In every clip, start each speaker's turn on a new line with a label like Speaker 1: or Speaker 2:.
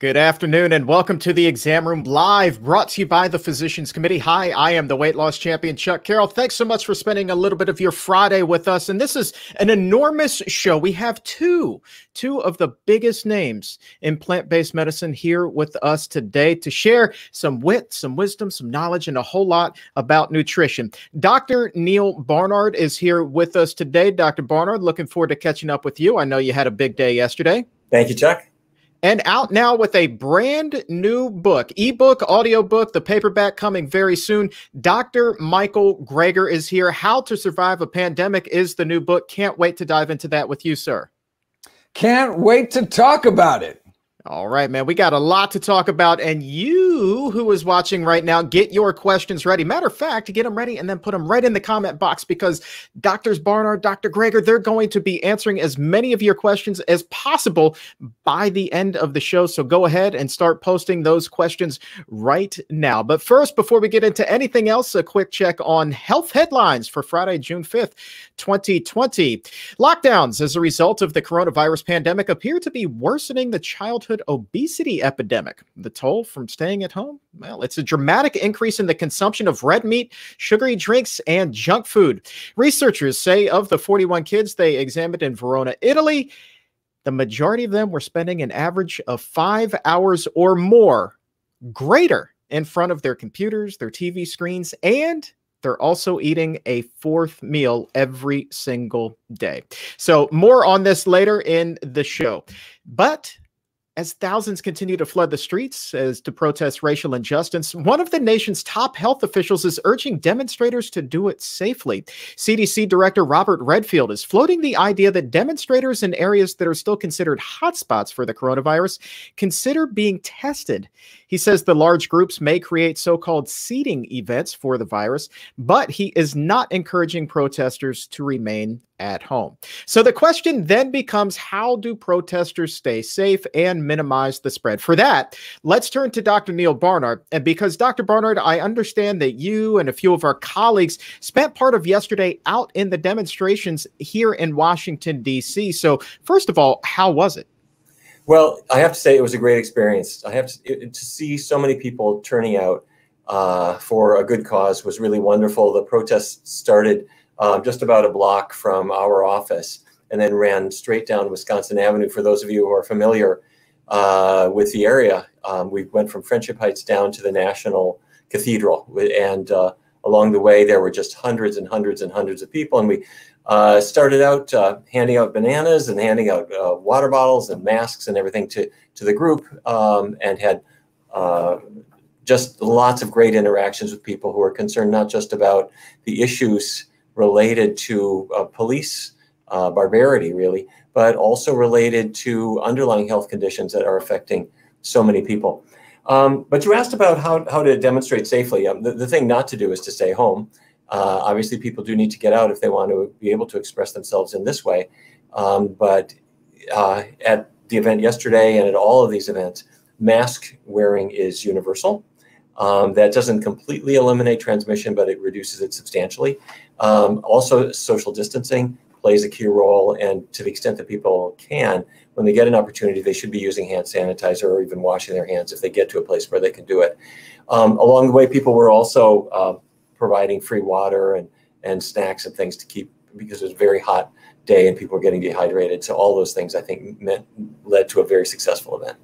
Speaker 1: Good afternoon and welcome to the Exam Room Live, brought to you by the Physicians Committee. Hi, I am the weight loss champion, Chuck Carroll. Thanks so much for spending a little bit of your Friday with us. And this is an enormous show. We have two, two of the biggest names in plant based medicine here with us today to share some wit, some wisdom, some knowledge, and a whole lot about nutrition. Dr. Neal Barnard is here with us today. Dr. Barnard, looking forward to catching up with you. I know you had a big day yesterday.
Speaker 2: Thank you, Chuck
Speaker 1: and out now with a brand new book, ebook, audiobook, the paperback coming very soon. Dr. Michael Greger is here. How to Survive a Pandemic is the new book. Can't wait to dive into that with you, sir.
Speaker 3: Can't wait to talk about it.
Speaker 1: All right, man. We got a lot to talk about. And you who is watching right now, get your questions ready. Matter of fact, get them ready and then put them right in the comment box because Doctors Barnard, Dr. Greger, they're going to be answering as many of your questions as possible by the end of the show. So go ahead and start posting those questions right now. But first, before we get into anything else, a quick check on health headlines for Friday, June 5th, 2020. Lockdowns as a result of the coronavirus pandemic appear to be worsening the childhood childhood obesity epidemic. The toll from staying at home? Well, it's a dramatic increase in the consumption of red meat, sugary drinks, and junk food. Researchers say of the 41 kids they examined in Verona, Italy, the majority of them were spending an average of five hours or more greater in front of their computers, their TV screens, and they're also eating a fourth meal every single day. So, more on this later in the show. But as thousands continue to flood the streets as to protest racial injustice, one of the nation's top health officials is urging demonstrators to do it safely. CDC Director Robert Redfield is floating the idea that demonstrators in areas that are still considered hotspots for the coronavirus consider being tested. He says the large groups may create so called seeding events for the virus, but he is not encouraging protesters to remain at home. So the question then becomes how do protesters stay safe and minimize the spread? For that, let's turn to Dr. Neal Barnard. And because Dr. Barnard, I understand that you and a few of our colleagues spent part of yesterday out in the demonstrations here in Washington, D.C. So, first of all, how was it?
Speaker 2: Well, I have to say it was a great experience. I have to, it, to see so many people turning out uh, for a good cause was really wonderful. The protests started um, just about a block from our office, and then ran straight down Wisconsin Avenue. For those of you who are familiar uh, with the area, um, we went from Friendship Heights down to the National Cathedral, and uh, along the way there were just hundreds and hundreds and hundreds of people, and we uh, started out uh, handing out bananas and handing out uh, water bottles and masks and everything to to the group, um, and had uh, just lots of great interactions with people who are concerned not just about the issues related to uh, police uh, barbarity, really, but also related to underlying health conditions that are affecting so many people. Um, but you asked about how, how to demonstrate safely. Um, the, the thing not to do is to stay home. Uh, obviously, people do need to get out if they want to be able to express themselves in this way. Um, but uh, at the event yesterday and at all of these events, mask wearing is universal. Um, that doesn't completely eliminate transmission, but it reduces it substantially. Um, also, social distancing plays a key role, and to the extent that people can, when they get an opportunity, they should be using hand sanitizer or even washing their hands if they get to a place where they can do it. Um, along the way, people were also uh, providing free water and, and snacks and things to keep because it was a very hot day and people were getting dehydrated. So all those things I think meant led to a very successful event.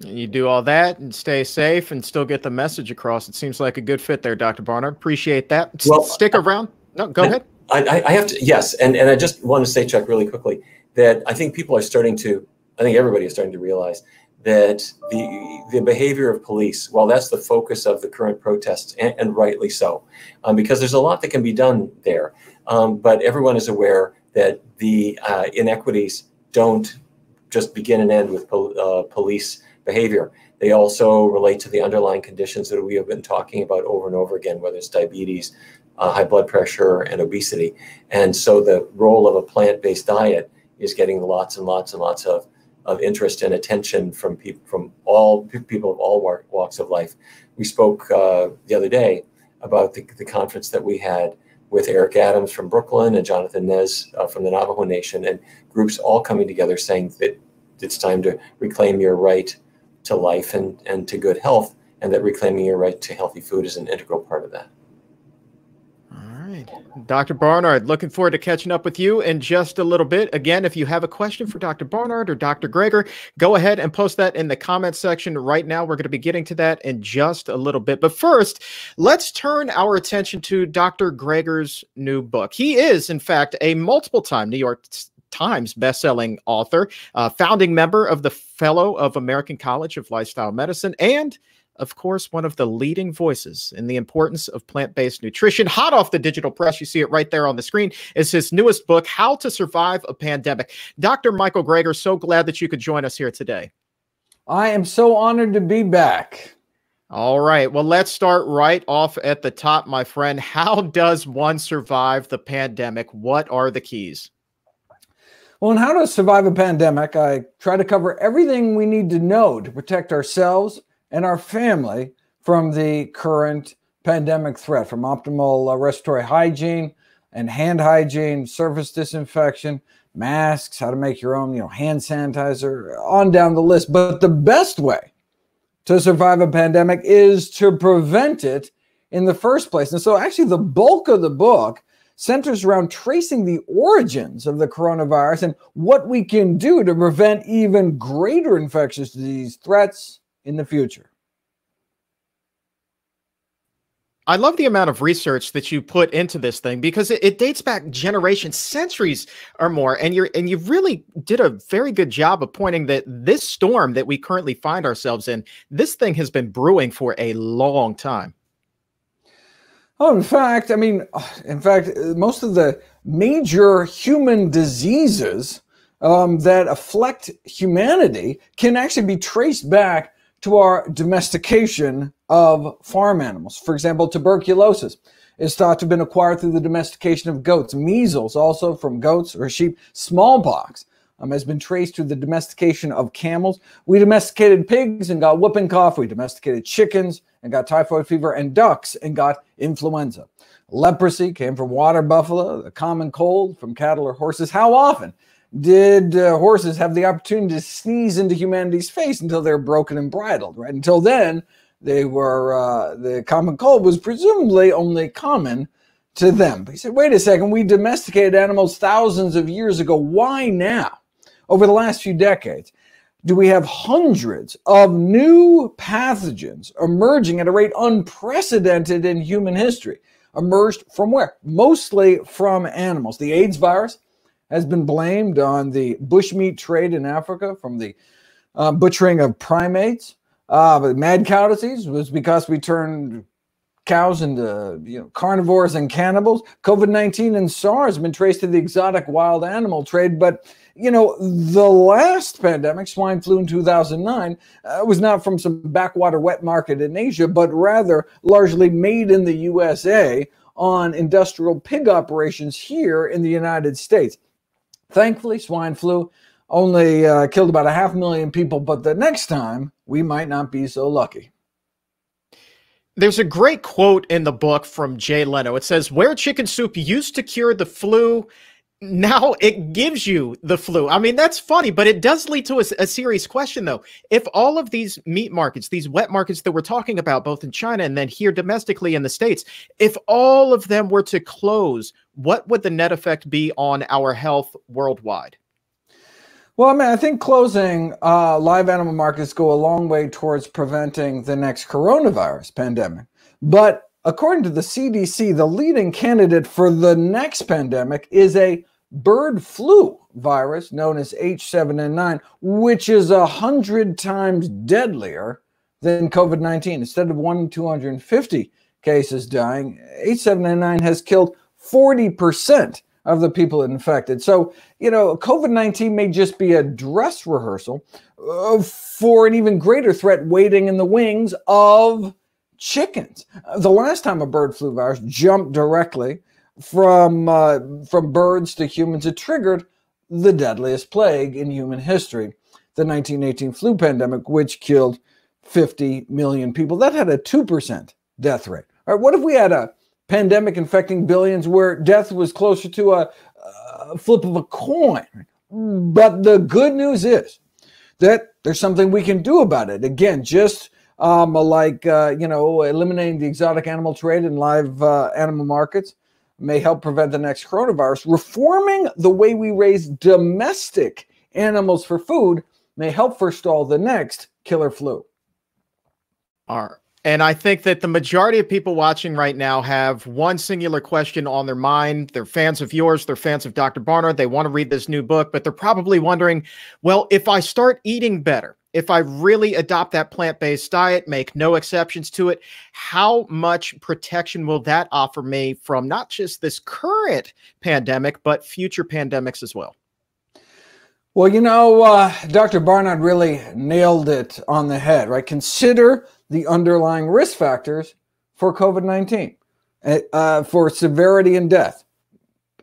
Speaker 1: You do all that and stay safe and still get the message across. It seems like a good fit there, Dr. Barnard. Appreciate that. Well, Stick around. No, go
Speaker 2: I,
Speaker 1: ahead.
Speaker 2: I, I have to, yes. And, and I just want to say, Chuck, really quickly, that I think people are starting to, I think everybody is starting to realize that the the behavior of police, while that's the focus of the current protests, and, and rightly so, um, because there's a lot that can be done there. Um, but everyone is aware that the uh, inequities don't just begin and end with pol- uh, police behavior. They also relate to the underlying conditions that we have been talking about over and over again, whether it's diabetes, uh, high blood pressure, and obesity. And so the role of a plant based diet is getting lots and lots and lots of, of interest and attention from people from all people of all walks of life. We spoke uh, the other day about the, the conference that we had with Eric Adams from Brooklyn and Jonathan Nez uh, from the Navajo Nation, and groups all coming together saying that it's time to reclaim your right to life and, and to good health, and that reclaiming your right to healthy food is an integral part of that.
Speaker 1: Dr. Barnard, looking forward to catching up with you in just a little bit. Again, if you have a question for Dr. Barnard or Dr. Greger, go ahead and post that in the comment section right now. We're going to be getting to that in just a little bit. But first, let's turn our attention to Dr. Greger's new book. He is, in fact, a multiple time New York Times bestselling author, uh, founding member of the Fellow of American College of Lifestyle Medicine, and of course, one of the leading voices in the importance of plant based nutrition. Hot off the digital press, you see it right there on the screen, is his newest book, How to Survive a Pandemic. Dr. Michael Greger, so glad that you could join us here today.
Speaker 3: I am so honored to be back.
Speaker 1: All right. Well, let's start right off at the top, my friend. How does one survive the pandemic? What are the keys?
Speaker 3: Well, in How to Survive a Pandemic, I try to cover everything we need to know to protect ourselves and our family from the current pandemic threat, from optimal uh, respiratory hygiene and hand hygiene, surface disinfection, masks, how to make your own, you know, hand sanitizer, on down the list. But the best way to survive a pandemic is to prevent it in the first place. And so actually the bulk of the book centers around tracing the origins of the coronavirus and what we can do to prevent even greater infectious disease threats in the future.
Speaker 1: I love the amount of research that you put into this thing because it, it, dates back generations, centuries or more, and you're and you really did a very good job of pointing that this storm that we currently find ourselves in, this thing has been brewing for a long time.
Speaker 3: Oh, in fact, I mean, in fact, most of the major human diseases um, that afflict humanity can actually be traced back to our domestication of farm animals. For example, tuberculosis is thought to have been acquired through the domestication of goats. Measles, also from goats or sheep. Smallpox um, has been traced to the domestication of camels. We domesticated pigs and got whooping cough. We domesticated chickens and got typhoid fever, and ducks and got influenza. Leprosy came from water buffalo, the common cold from cattle or horses. How often did uh, horses have the opportunity to sneeze into humanity's face until they're broken and bridled, right? Until then, they were, uh, the common cold was presumably only common to them. But he said, wait a second, we domesticated animals thousands of years ago. Why now? Over the last few decades, do we have hundreds of new pathogens emerging at a rate unprecedented in human history? Emerged from where? Mostly from animals. The AIDS virus has been blamed on the bushmeat trade in Africa from the uh, butchering of primates. Uh, but mad cow disease was because we turned cows into you know carnivores and cannibals. COVID nineteen and SARS have been traced to the exotic wild animal trade, but you know the last pandemic, swine flu in two thousand nine, uh, was not from some backwater wet market in Asia, but rather largely made in the USA on industrial pig operations here in the United States. Thankfully, swine flu only uh, killed about a half million people, but the next time we might not be so lucky.
Speaker 1: There's a great quote in the book from Jay Leno. It says, Where chicken soup used to cure the flu, now it gives you the flu. I mean, that's funny, but it does lead to a, a, serious question, though. If all of these meat markets, these wet markets that we're talking about, both in China and then here domestically in the States, if all of them were to close, what would the net effect be on our health worldwide?
Speaker 3: Well, I mean, I think closing uh, live animal markets go a long way towards preventing the next coronavirus pandemic. But according to the CDC, the leading candidate for the next pandemic is a bird flu virus known as H7N9, which is a hundred times deadlier than COVID 19. Instead of one in 250 cases dying, H7N9 has killed 40% of the people infected. So, you know, COVID 19 may just be a dress rehearsal uh, for an even greater threat waiting in the wings of chickens. The last time a bird flu virus jumped directly from, uh, from birds to humans, it triggered the deadliest plague in human history, the 1918 flu pandemic, which killed 50 million people. That had a 2% death rate. All right, what if we had a pandemic infecting billions where death was closer to a, a flip of a coin. But the good news is that there's something we can do about it. Again, just um, like uh, you know, eliminating the exotic animal trade in live uh, animal markets may help prevent the next coronavirus. Reforming the way we raise domestic animals for food may help forestall the next killer flu.
Speaker 1: Right. And I think that the majority of people watching right now have one singular question on their mind. They're fans of yours, they're fans of Dr. Barnard, they want to read this new book, but they're probably wondering well, if I start eating better, if I really adopt that plant based diet, make no exceptions to it, how much protection will that offer me from not just this current pandemic, but future pandemics as well?
Speaker 3: Well, you know, uh, Dr. Barnard really nailed it on the head, right? Consider the underlying risk factors for COVID 19, uh, uh, for severity and death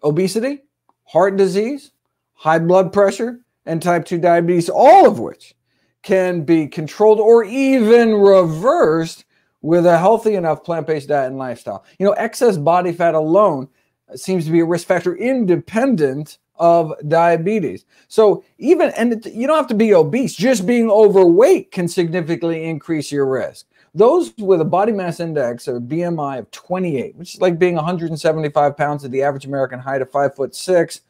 Speaker 3: obesity, heart disease, high blood pressure, and type 2 diabetes, all of which can be controlled or even reversed with a healthy enough plant based diet and lifestyle. You know, excess body fat alone seems to be a risk factor independent of diabetes. So even and it, you don't have to be obese, just being overweight can significantly increase your risk. Those with a body mass index or BMI of 28, which is like being 175 pounds at the average American height of five foot six,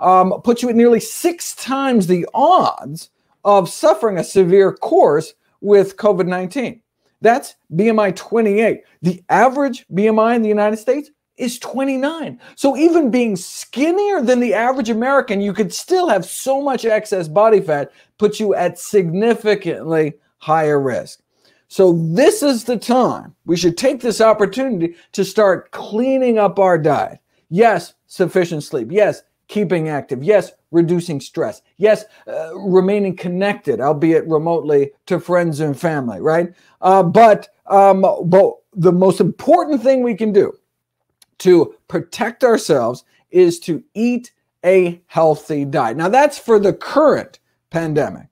Speaker 3: um, puts you at nearly six times the odds of suffering a severe course with COVID 19. That's BMI 28. The average BMI in the United States is 29. So even being skinnier than the average American, you could still have so much excess body fat, put you at significantly higher risk. So this is the time we should take this opportunity to start cleaning up our diet. Yes, sufficient sleep. Yes, keeping active. Yes, reducing stress. Yes, uh, remaining connected, albeit remotely, to friends and family, right? Uh, but, um, but the most important thing we can do to protect ourselves is to eat a healthy diet. Now, that's for the current pandemic.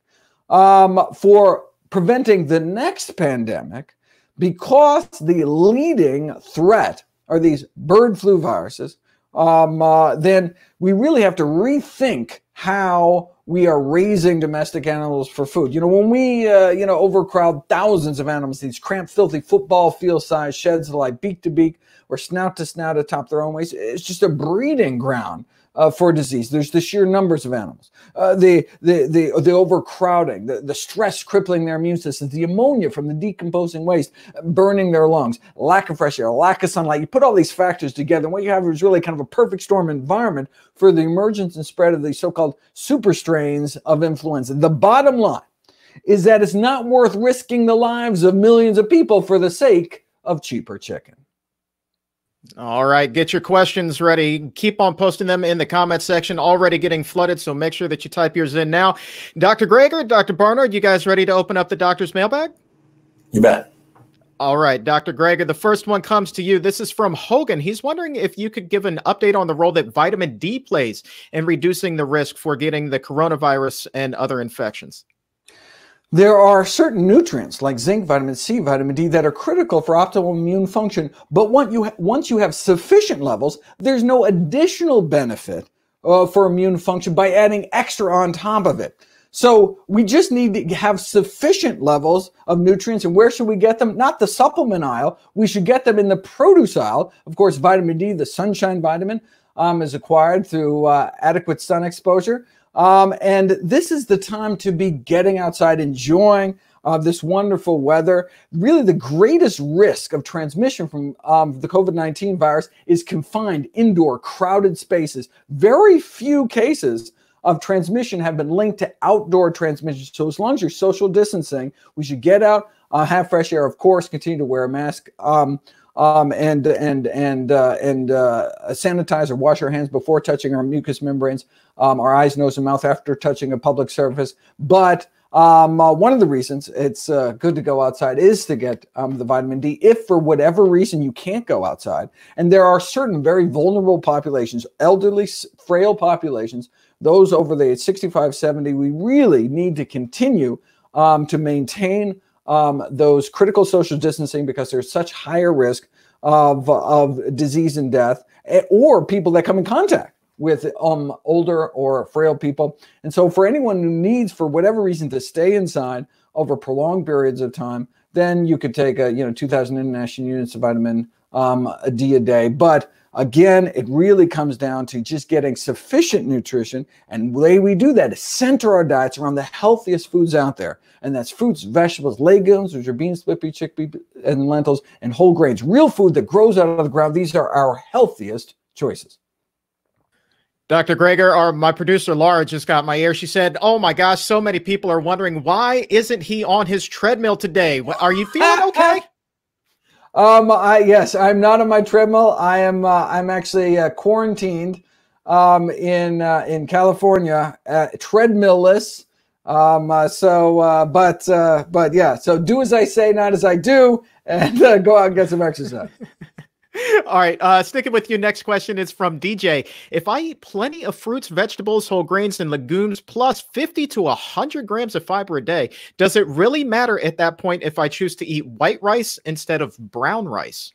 Speaker 3: Um, for preventing the next pandemic, because the leading threat are these bird flu viruses, um, uh, then we really have to rethink how we are raising domestic animals for food. You know, when we, uh, you know, overcrowd thousands of animals, these cramped, filthy football field sized sheds that lie beak to beak or snout to snout atop their own ways, it's just a breeding ground uh, for disease. There's the sheer numbers of animals, uh, the, the, the, the overcrowding, the, the stress crippling their immune systems, the ammonia from the decomposing waste burning their lungs, lack of fresh air, lack of sunlight. You put all these factors together, and what you have is really kind of a perfect storm environment for the emergence and spread of these so called super strains of influenza. The bottom line is that it's not worth risking the lives of millions of people for the sake of cheaper chicken.
Speaker 1: All right, get your questions ready. Keep on posting them in the comment section. Already getting flooded, so make sure that you type yours in now. Dr. Greger, Dr. Barnard, you guys ready to open up the doctor's mailbag?
Speaker 2: You bet.
Speaker 1: All right, Dr. Greger, the first one comes to you. This is from Hogan. He's wondering if you could give an update on the role that vitamin D plays in reducing the risk for getting the coronavirus and other infections.
Speaker 3: There are certain nutrients like zinc, vitamin C, vitamin D that are critical for optimal immune function, but once you, once you have sufficient levels, there's no additional benefit uh, for immune function by adding extra on top of it. So we just need to have sufficient levels of nutrients. And where should we get them? Not the supplement aisle. We should get them in the produce aisle. Of course, vitamin D, the sunshine vitamin, um, is acquired through uh, adequate sun exposure. Um, and this is the time to be getting outside, enjoying uh, this wonderful weather. Really, the greatest risk of transmission from um, the COVID 19 virus is confined indoor, crowded spaces. Very few cases of transmission have been linked to outdoor transmission. So, as long as you're social distancing, we should get out, uh, have fresh air, of course, continue to wear a mask. Um, um, and and and uh, and uh, sanitize or wash our hands before touching our mucous membranes, um, our eyes, nose, and mouth after touching a public surface. But um, uh, one of the reasons it's uh, good to go outside is to get um, the vitamin D if for whatever reason you can't go outside. And there are certain very vulnerable populations, elderly, frail populations, those over the age 65, 70, we really need to continue um, to maintain um, those critical social distancing because there's such higher risk of, of disease and death, eh, or people that come in contact with um, older or frail people. And so, for anyone who needs, for whatever reason, to stay inside over prolonged periods of time, then you could take a you know 2,000 international units of vitamin um, D a day. But again, it really comes down to just getting sufficient nutrition. And the way we do that is center our diets around the healthiest foods out there. And that's fruits, vegetables, legumes, which are beans, chickpea, chickpea, and lentils, and whole grains. Real food that grows out of the ground. These are our healthiest choices.
Speaker 1: Dr. Greger, our my producer Laura just got my ear. She said, "Oh my gosh, so many people are wondering why isn't he on his treadmill today? Are you feeling okay?"
Speaker 3: Um, I yes, I'm not on my treadmill. I am. Uh, I'm actually uh, quarantined um, in uh, in California, uh, treadmillless. Um, uh, so, uh, but uh, but yeah. So do as I say, not as I do, and uh, go out and get some exercise.
Speaker 1: All right. Uh, sticking with you. Next question is from DJ. If I eat plenty of fruits, vegetables, whole grains, and legumes, plus 50 to 100 grams of fiber a day, does it really matter at that point if I choose to eat white rice instead of brown rice?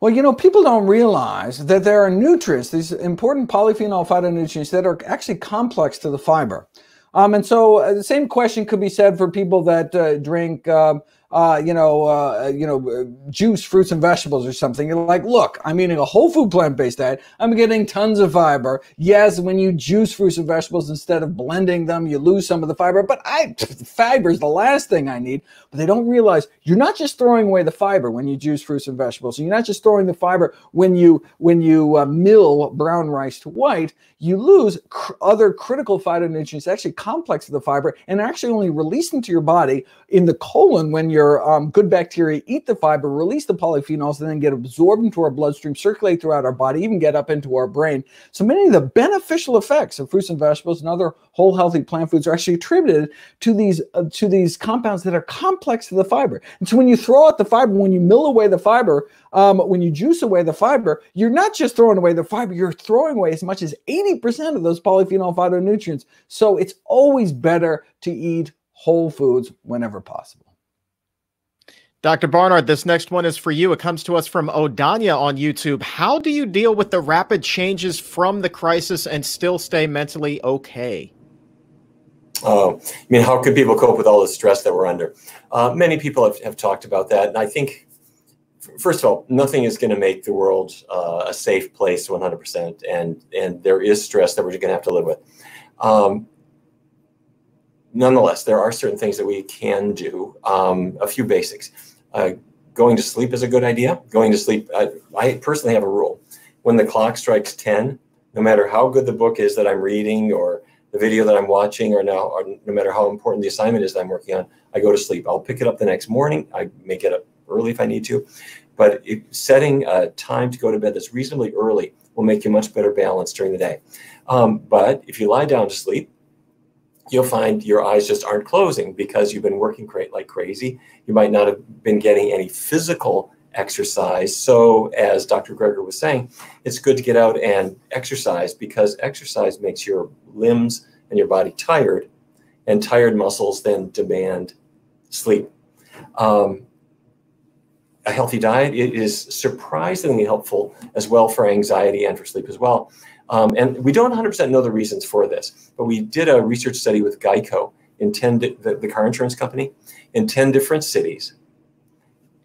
Speaker 3: Well, you know, people don't realize that there are nutrients, these important polyphenol phytonutrients that are actually complex to the fiber. Um, and so uh, the same question could be said for people that uh, drink um, uh, you know, uh, you know, uh, juice, fruits, and vegetables or something. You're like, look, I'm eating a whole food plant-based diet. I'm getting tons of fiber. Yes, when you juice fruits and vegetables instead of blending them, you lose some of the fiber. But I, fiber is the last thing I need. But they don't realize you're not just throwing away the fiber when you juice fruits and vegetables. You're not just throwing the fiber when you when you uh, mill brown rice to white. You lose cr- other critical phytonutrients, actually complex to the fiber, and actually only released into your body in the colon when you're your um, good bacteria eat the fiber, release the polyphenols, and then get absorbed into our bloodstream, circulate throughout our body, even get up into our brain. So many of the beneficial effects of fruits and vegetables and other whole healthy plant foods are actually attributed to these uh, to these compounds that are complex to the fiber. And so when you throw out the fiber, when you mill away the fiber, um, when you juice away the fiber, you're not just throwing away the fiber, you're throwing away as much as 80% of those polyphenol phytonutrients. So it's always better to eat whole foods whenever possible.
Speaker 1: Dr. Barnard, this next one is for you. It comes to us from Odanya on YouTube. How do you deal with the rapid changes from the crisis and still stay mentally okay?
Speaker 2: Oh, I mean, how could people cope with all the stress that we're under? Uh, many people have, have talked about that. And I think, first of all, nothing is going to make the world uh, a safe place 100%. And, and there is stress that we're going to have to live with. Um, nonetheless, there are certain things that we can do. Um, a few basics. Uh, going to sleep is a good idea. Going to sleep, I, I personally have a rule. When the clock strikes 10, no matter how good the book is that I'm reading or the video that I'm watching or now, or no matter how important the assignment is that I'm working on, I go to sleep. I'll pick it up the next morning. I may get up early if I need to. But setting a time to go to bed that's reasonably early will make you much better balanced during the day. Um, but if you lie down to sleep, you'll find your eyes just aren't closing because you've been working great like crazy. You might not have been getting any physical exercise. So, as Dr. Greger was saying, it's good to get out and exercise because exercise makes your limbs and your body tired, and tired muscles then demand sleep. Um, a healthy diet is surprisingly helpful as well for anxiety and for sleep as well. Um, and we don't 100% know the reasons for this, but we did a research study with Geico in 10, the, the car insurance company, in 10 different cities.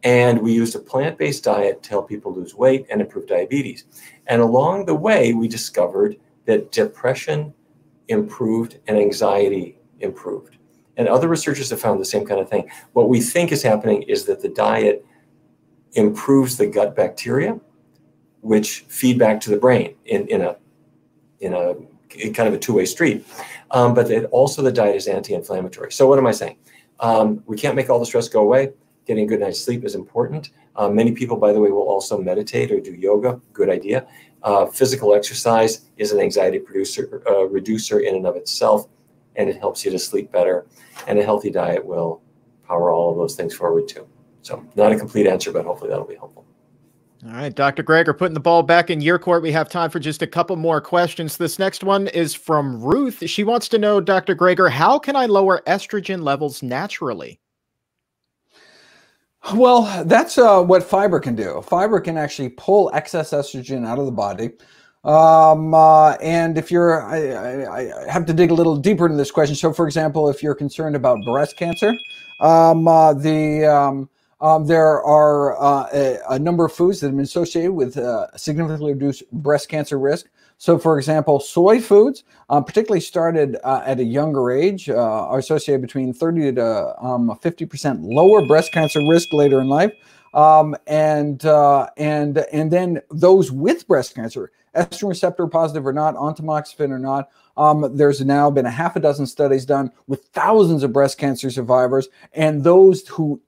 Speaker 2: And we used a plant based diet to help people lose weight and improve diabetes. And along the way, we discovered that depression improved and anxiety improved. And other researchers have found the same kind of thing. What we think is happening is that the diet improves the gut bacteria, which feed back to the brain in, in a in a kind of a two-way street. Um, but it, also the diet is anti-inflammatory. So what am I saying? Um, we can't make all the stress go away. Getting a good night's sleep is important. Uh, many people, by the way, will also meditate or do yoga. Good idea. Uh, physical exercise is an anxiety producer, uh, reducer in and of itself, and it helps you to sleep better. And a healthy diet will power all of those things forward too. So, not a complete answer, but hopefully that'll be helpful.
Speaker 1: All right, Dr. Greger, putting the ball back in your court. We have time for just a couple more questions. This next one is from Ruth. She wants to know, Dr. Greger, how can I lower estrogen levels naturally?
Speaker 3: Well, that's uh, what fiber can do. Fiber can actually pull excess estrogen out of the body. Um, uh, and if you're, I, I, I, have to dig a little deeper into this question. So, for example, if you're concerned about breast cancer, um, uh, the um, um, there are uh, a, a, number of foods that have been associated with uh, significantly reduced breast cancer risk. So, for example, soy foods, uh, particularly started uh, at a younger age, uh, are associated between 30 to 50% um, lower breast cancer risk later in life. Um, and and and then those with breast cancer, estrogen receptor positive or not, on tamoxifen or not. Um, there's now been a half a dozen studies done with thousands of breast cancer survivors, and those who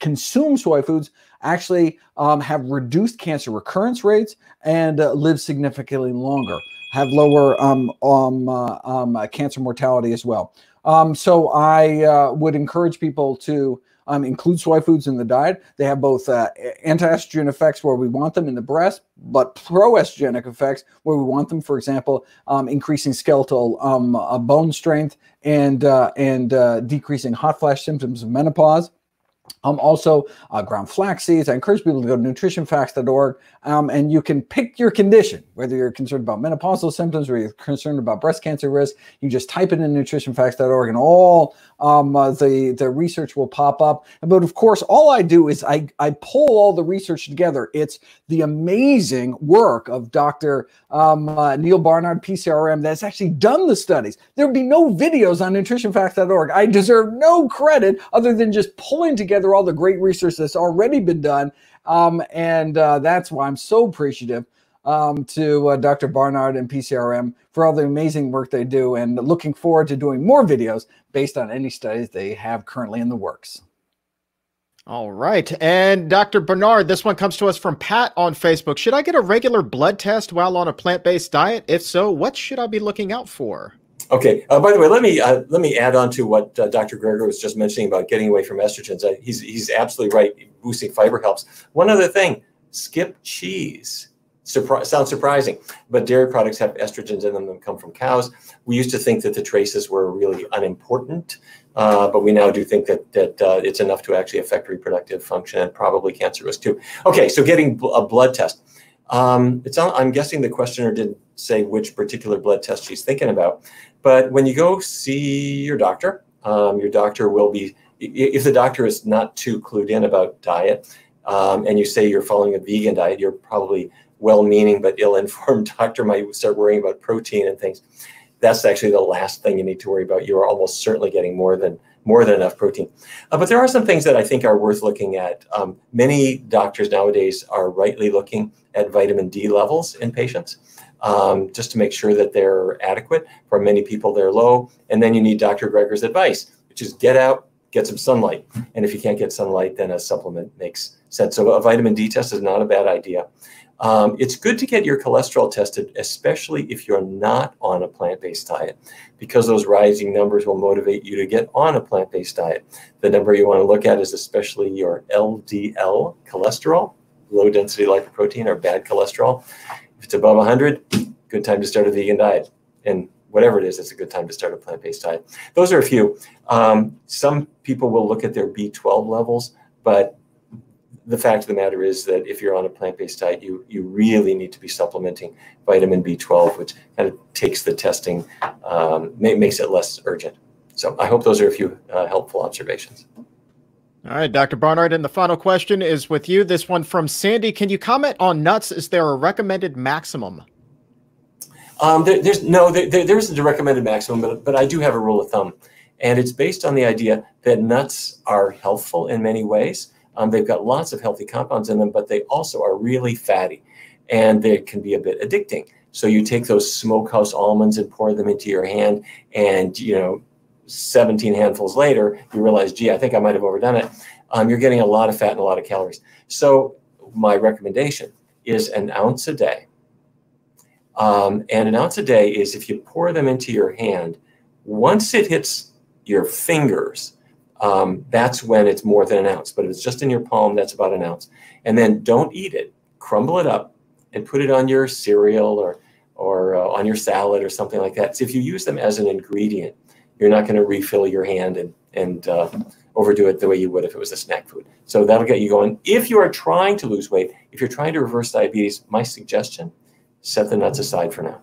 Speaker 3: consume soy foods actually um, have reduced cancer recurrence rates and uh, live significantly longer, have lower um, um, uh, um, uh, cancer mortality as well. Um, so I uh, would encourage people to um, include soy foods in the diet. They have both uh, anti-estrogen effects where we want them in the breast, but pro-estrogenic effects where we want them. For example, um, increasing skeletal um, uh, bone strength and and decreasing hot flash symptoms of menopause. Um, also, uh, ground flax seeds. I encourage people to go to nutritionfacts.org um, and you can pick your condition, whether you're concerned about menopausal symptoms or you're concerned about breast cancer risk. You just type it in nutritionfacts.org and all um, uh, the, the research will pop up. But of course, all I do is I, I pull all the research together. It's the amazing work of Dr. Um, uh, Neal Barnard, PCRM, that's actually done the studies. There would be no videos on nutritionfacts.org. I deserve no credit other than just pulling together all the great research that's already been done um, and uh, that's why I'm so appreciative um, to uh, Dr. Barnard and PCRM for all the amazing work they do and looking forward to doing more videos based on any studies they have currently in the works.
Speaker 1: All right. And Dr. Barnard, this one comes to us from Pat on Facebook. Should I get a regular blood test while on a plant based diet? If so, what should I be looking out for?
Speaker 2: Okay. Uh, by the way, let me uh, let me add on to what uh, Dr. Greger was just mentioning about getting away from estrogens. he's he's absolutely right. Boosting fiber helps. One other thing: skip cheese. Surpri- sounds surprising, but dairy products have estrogens in them that come from cows. We used to think that the traces were really unimportant, uh, but we now do think that that uh, it's enough to actually affect reproductive function and probably cancer risk too. Okay, so getting a blood test. Um, it's I'm guessing the questioner didn't say which particular blood test she's thinking about. But when you go see your doctor, um, your doctor will be, if the doctor is not too clued in about diet, um, and you say you're following a vegan diet, you're probably well-meaning but ill-informed doctor might start worrying about protein and things. That's actually the last thing you need to worry about. You are almost certainly getting more than more than enough protein. Uh, but there are some things that I think are worth looking at. Um, many doctors nowadays are rightly looking at vitamin D levels in patients um, just to make sure that they're adequate. For many people, they're low. And then you need Dr. Greger's advice, which is get out, get some sunlight. And if you can't get sunlight, then a supplement makes sense. So a vitamin D test is not a bad idea. Um, it's good to get your cholesterol tested, especially if you're not on a plant-based diet, because those rising numbers will motivate you to get on a plant-based diet. The number you want to look at is especially your LDL cholesterol, low density lipoprotein or bad cholesterol. If it's above 100, good time to start a vegan diet. And whatever it is, it's a good time to start a plant based diet. Those are a few. Um, some people will look at their B12 levels, but the fact of the matter is that if you're on a plant-based diet, you you really need to be supplementing vitamin B12, which kind of takes the testing, um, makes it less urgent. So I hope those are a few uh, helpful observations.
Speaker 1: All right, Dr. Barnard, and the final question is with you. This one from Sandy. Can you comment on nuts? Is there a recommended maximum?
Speaker 2: Um, there, there's no, there, there isn't a recommended maximum, but, but I do have a rule of thumb. And it's based on the idea that nuts are healthful in many ways. Um, they've got lots of healthy compounds in them, but they also are really fatty and they can be a bit addicting. So you take those smokehouse almonds and pour them into your hand and, you know, 17 handfuls later, you realize, gee, I think I might have overdone it. Um, you're getting a lot of fat and a lot of calories. So my recommendation is an ounce a day. Um, and an ounce a day is if you pour them into your hand, once it hits your fingers, um, that's when it's more than an ounce. But if it's just in your palm, that's about an ounce. And then don't eat it. Crumble it up and put it on your cereal or or uh, on your salad or something like that. So if you use them as an ingredient, you're not going to refill your hand and, and uh, overdo it the way you would if it was a snack food. So that'll get you going. If you are trying to lose weight, if you're trying to reverse diabetes, my suggestion set the nuts aside for now.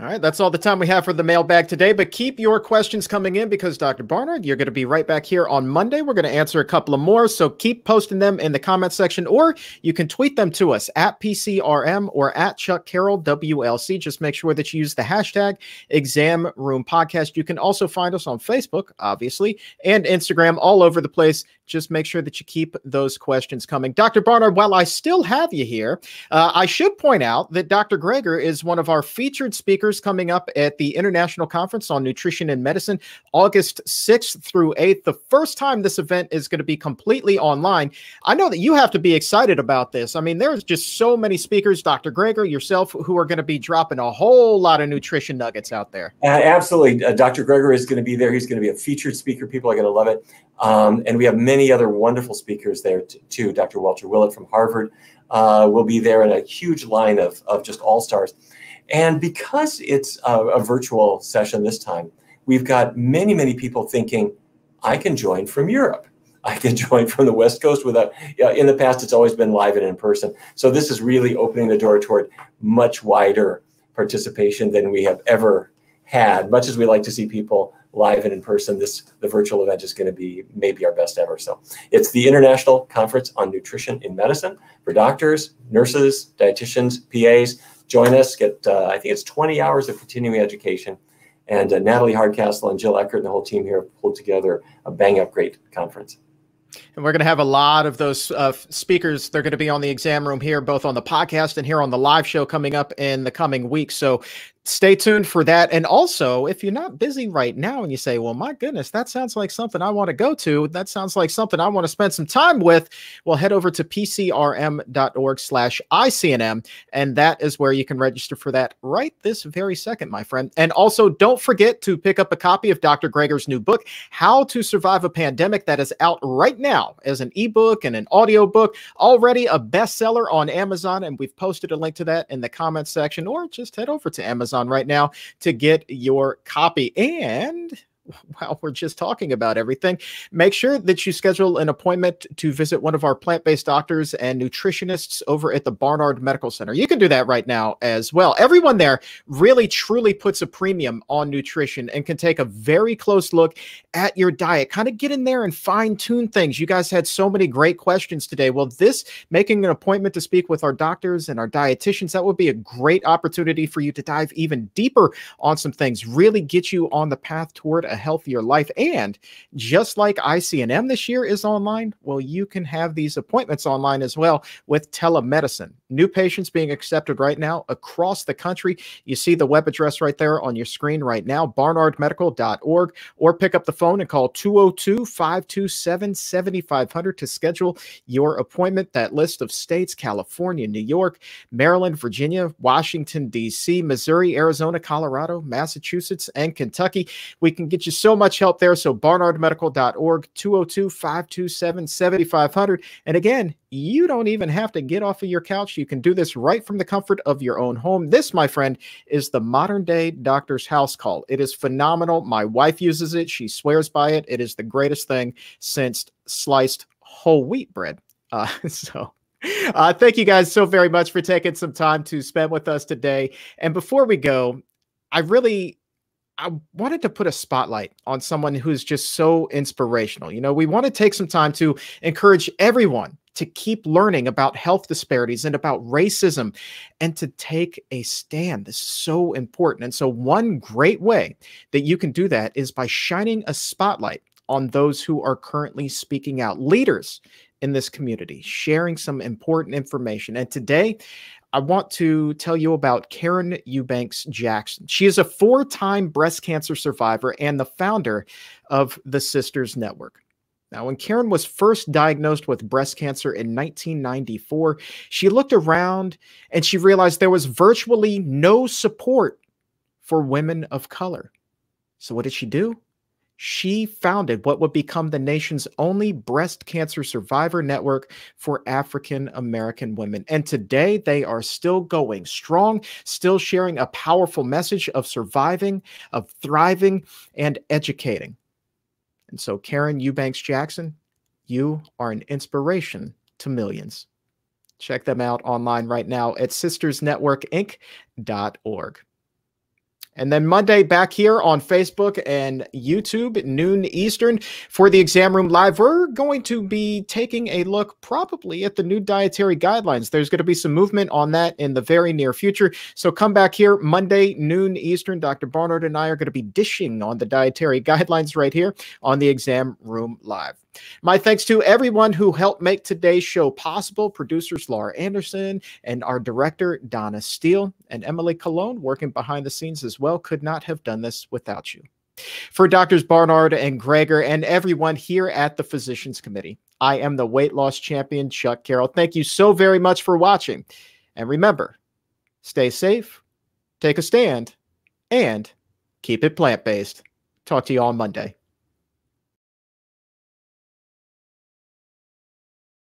Speaker 1: All right, that's all the time we have for the mailbag today, but keep your questions coming in because Dr. Barnard, you're going to be right back here on Monday. We're going to answer a couple of more, so keep posting them in the comment section or you can tweet them to us at PCRM or at Chuck Carroll WLC. Just make sure that you use the hashtag Exam Room Podcast. You can also find us on Facebook, obviously, and Instagram all over the place. Just make sure that you keep those questions coming. Dr. Barnard, while I still have you here, uh, I should point out that Dr. Greger is one of our featured speakers coming up at the International Conference on Nutrition and Medicine, August 6th through 8th. The first time this event is going to be completely online. I know that you have to be excited about this. I mean, there's just so many speakers, Dr. Greger, yourself, who are going to be dropping a whole lot of nutrition nuggets out there.
Speaker 2: Uh, absolutely. Uh, Dr. Greger is going to be there. He's going to be a featured speaker. People are going to love it. Um, and we have many other wonderful speakers there too. Dr. Walter Willett from Harvard uh, will be there, and a huge line of, of just all stars. And because it's a, a, virtual session this time, we've got many, many people thinking, I can join from Europe. I can join from the West Coast without, you know, in the past, it's always been live and in person. So this is really opening the door toward much wider participation than we have ever had. Much as we like to see people live and in person, this the virtual event is going to be maybe our best ever. So it's the International Conference on Nutrition in Medicine for doctors, nurses, dietitians, PAs. Join us. Get uh, I think it's 20 hours of continuing education. And uh, Natalie Hardcastle and Jill Eckert and the whole team here have pulled together a bang up great conference.
Speaker 1: And we're going to have a lot of those uh, speakers. They're going to be on the exam room here, both on the podcast and here on the live show coming up in the coming weeks. So stay tuned for that. And also, if you're not busy right now and you say, well, my goodness, that sounds like something I want to go to, that sounds like something I want to spend some time with, well, head over to pcrm.org slash ICNM. And that is where you can register for that right this very second, my friend. And also, don't forget to pick up a copy of Dr. Greger's new book, How to Survive a Pandemic, that is out right now as an ebook and an audio book, already a bestseller on Amazon. And we've posted a link to that in the comments section, or just head over to Amazon Amazon right now to get your copy. And while we're just talking about everything, make sure that you schedule an appointment to visit one of our plant based doctors and nutritionists over at the Barnard Medical Center. You can do that right now as well. Everyone there really truly puts a premium on nutrition and can take a very close look at your diet, kind of get in there and fine tune things. You guys had so many great questions today. Well, this making an appointment to speak with our doctors and our dietitians, that would be a great opportunity for you to dive even deeper on some things, really get you on the path toward a healthier life. And just like ICNM this year is online, well, you can have these appointments online as well with telemedicine. New patients being accepted right now across the country. You see the web address right there on your screen right now, barnardmedical.org, or pick up the phone and call 202 527 7500 to schedule your appointment. That list of states California, New York, Maryland, Virginia, Washington, D.C., Missouri, Arizona, Colorado, Massachusetts, and Kentucky. We can get you so much help there. So barnardmedical.org, 202 527 7500. And again, you don't even have to get off of your couch. You can do this right from the comfort of your own home. This, my friend, is the modern day doctor's house call. It is phenomenal. My wife uses it. She swears by it. It is the greatest thing since sliced whole wheat bread. Uh, so. Uh, thank you guys so very much for taking some time to spend with us today. And before we go, I really I wanted to put a spotlight on someone who's just so inspirational. You know, we want to take some time to encourage everyone to keep learning about health disparities and about racism and to take a stand. This is so important. And so, one great way that you can do that is by shining a spotlight on those who are currently speaking out, leaders in this community, sharing some important information. And today, I want to tell you about Karen Eubanks Jackson. She is a four time breast cancer survivor and the founder of the Sisters Network. Now, when Karen was first diagnosed with breast cancer in 1994, she looked around and she realized there was virtually no support for women of color. So, what did she do? She founded what would become the nation's only breast cancer survivor network for African American women. And today they are still going strong, still sharing a powerful message of surviving, of thriving, and educating. And so, Karen Eubanks Jackson, you are an inspiration to millions. Check them out online right now at sistersnetworkinc.org. And then Monday, back here on Facebook and YouTube, noon Eastern, for the exam room live, we're going to be taking a look probably at the new dietary guidelines. There's going to be some movement on that in the very near future. So come back here Monday, noon Eastern. Dr. Barnard and I are going to be dishing on the dietary guidelines right here on the exam room live. My thanks to everyone who helped make today's show possible producers Laura Anderson and our director Donna Steele and Emily Cologne working behind the scenes as well. Could not have done this without you. For Doctors Barnard and Greger and everyone here at the Physicians Committee, I am the weight loss champion, Chuck Carroll. Thank you so very much for watching. And remember, stay safe, take a stand, and keep it plant based. Talk to you on Monday.